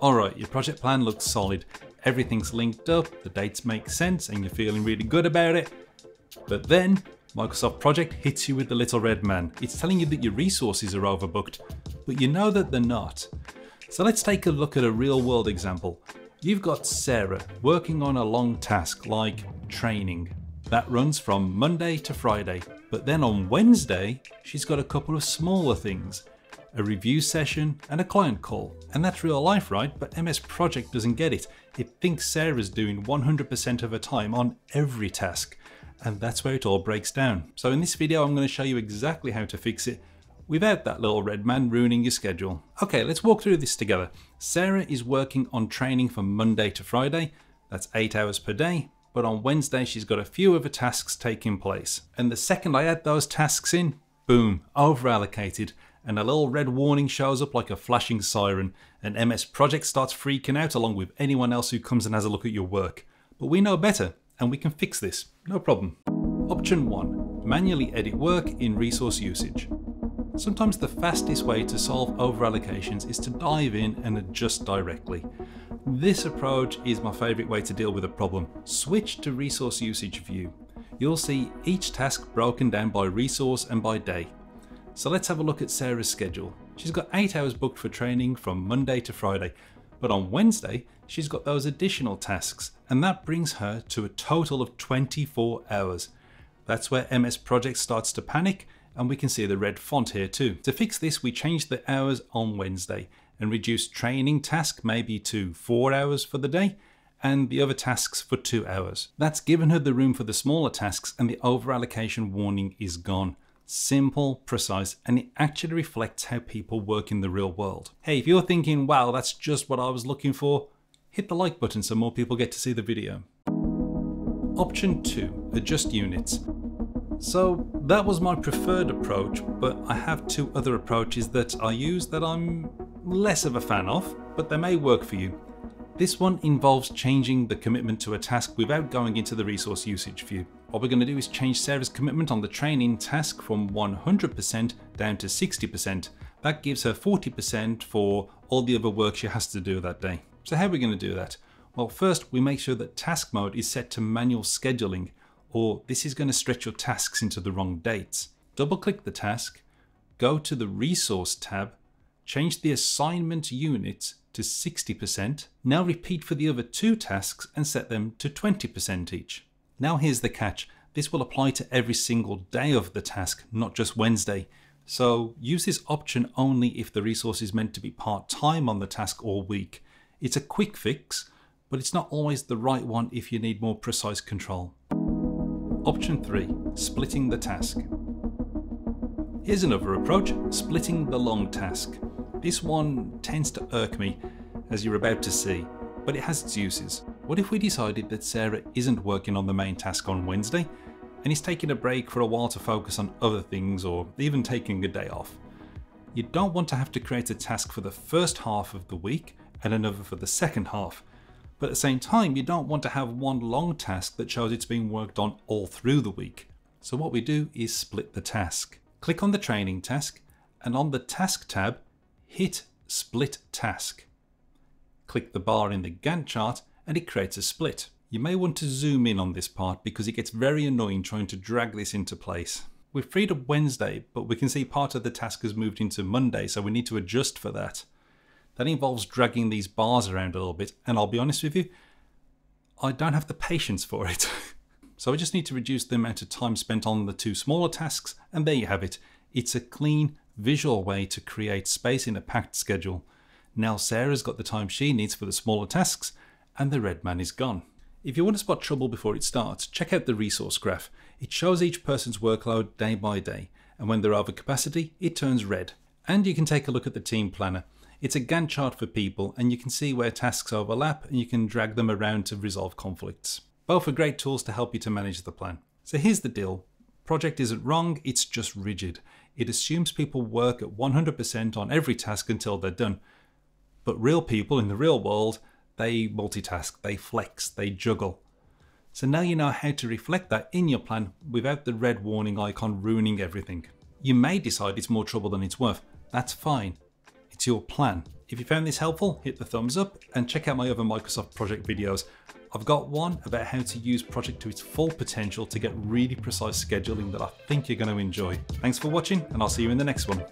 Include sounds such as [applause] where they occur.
Alright, your project plan looks solid. Everything's linked up, the dates make sense, and you're feeling really good about it. But then, Microsoft Project hits you with the little red man. It's telling you that your resources are overbooked, but you know that they're not. So let's take a look at a real world example. You've got Sarah working on a long task like training. That runs from Monday to Friday, but then on Wednesday, she's got a couple of smaller things a review session, and a client call. And that's real life, right? But MS Project doesn't get it. It thinks Sarah's doing 100% of her time on every task. And that's where it all breaks down. So in this video, I'm going to show you exactly how to fix it without that little red man ruining your schedule. Okay, let's walk through this together. Sarah is working on training from Monday to Friday. That's eight hours per day. But on Wednesday, she's got a few other tasks taking place. And the second I add those tasks in, boom, over allocated and a little red warning shows up like a flashing siren, and MS Project starts freaking out along with anyone else who comes and has a look at your work. But we know better, and we can fix this, no problem. Option 1. Manually edit work in resource usage. Sometimes the fastest way to solve over allocations is to dive in and adjust directly. This approach is my favourite way to deal with a problem. Switch to resource usage view. You'll see each task broken down by resource and by day. So let's have a look at Sarah's schedule. She's got 8 hours booked for training from Monday to Friday, but on Wednesday she's got those additional tasks and that brings her to a total of 24 hours. That's where MS Project starts to panic and we can see the red font here too. To fix this we change the hours on Wednesday and reduce training task maybe to 4 hours for the day and the other tasks for 2 hours. That's given her the room for the smaller tasks and the over allocation warning is gone simple, precise, and it actually reflects how people work in the real world. Hey, if you're thinking, wow, that's just what I was looking for, hit the like button so more people get to see the video. Option 2, adjust units. So that was my preferred approach, but I have two other approaches that I use that I'm less of a fan of, but they may work for you. This one involves changing the commitment to a task without going into the resource usage view. What we're going to do is change Sarah's commitment on the training task from 100% down to 60%. That gives her 40% for all the other work she has to do that day. So how are we going to do that? Well, first we make sure that task mode is set to manual scheduling, or this is going to stretch your tasks into the wrong dates. Double click the task, go to the resource tab, change the assignment unit to 60%. Now repeat for the other two tasks and set them to 20% each. Now here's the catch. This will apply to every single day of the task, not just Wednesday. So use this option only if the resource is meant to be part-time on the task all week. It's a quick fix, but it's not always the right one if you need more precise control. Option 3. Splitting the task. Here's another approach, splitting the long task. This one tends to irk me, as you're about to see, but it has its uses. What if we decided that Sarah isn't working on the main task on Wednesday, and is taking a break for a while to focus on other things or even taking a day off? You don't want to have to create a task for the first half of the week and another for the second half, but at the same time you don't want to have one long task that shows it's being worked on all through the week. So what we do is split the task. Click on the training task and on the task tab hit Split Task. Click the bar in the Gantt chart and it creates a split. You may want to zoom in on this part because it gets very annoying trying to drag this into place. We've freed up Wednesday, but we can see part of the task has moved into Monday, so we need to adjust for that. That involves dragging these bars around a little bit, and I'll be honest with you, I don't have the patience for it. [laughs] so I just need to reduce the amount of time spent on the two smaller tasks, and there you have it. It's a clean, visual way to create space in a packed schedule. Now Sarah's got the time she needs for the smaller tasks and the red man is gone. If you want to spot trouble before it starts, check out the resource graph. It shows each person's workload day by day and when they're over capacity it turns red. And you can take a look at the team planner. It's a Gantt chart for people and you can see where tasks overlap and you can drag them around to resolve conflicts. Both are great tools to help you to manage the plan. So here's the deal. Project isn't wrong, it's just rigid. It assumes people work at 100% on every task until they're done. But real people in the real world, they multitask, they flex, they juggle. So now you know how to reflect that in your plan without the red warning icon ruining everything. You may decide it's more trouble than it's worth. That's fine. it's your plan. If you found this helpful, hit the thumbs up and check out my other Microsoft project videos. I've got one about how to use Project to its full potential to get really precise scheduling that I think you're going to enjoy. Thanks for watching and I'll see you in the next one.